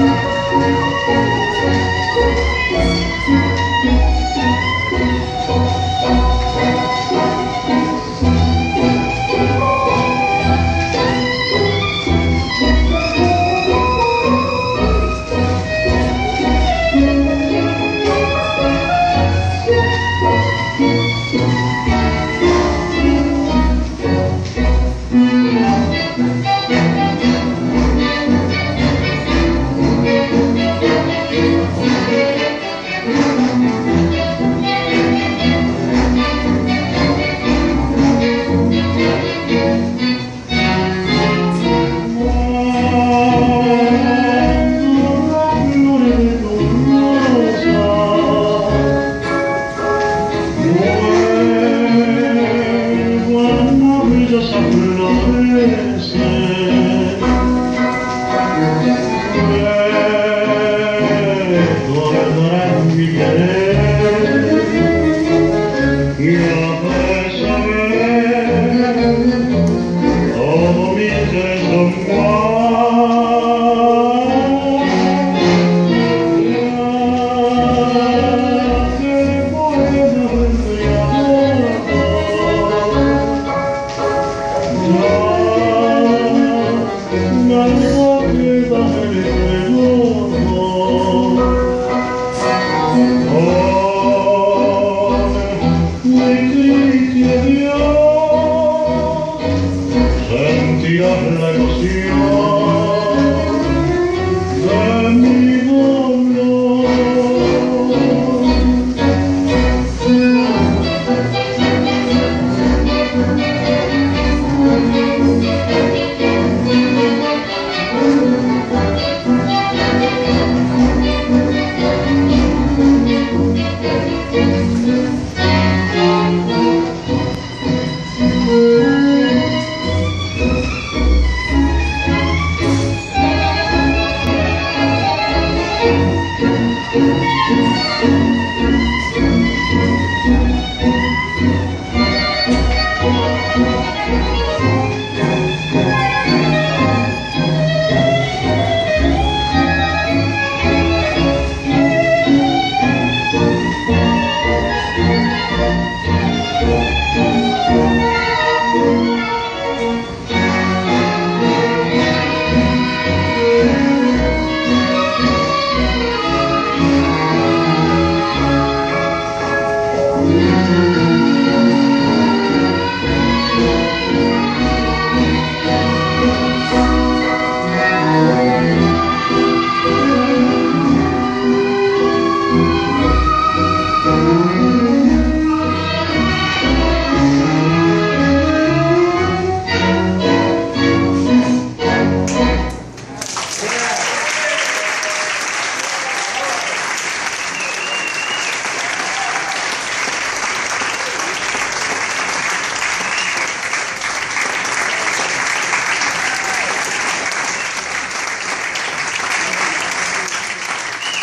Música Lord. Make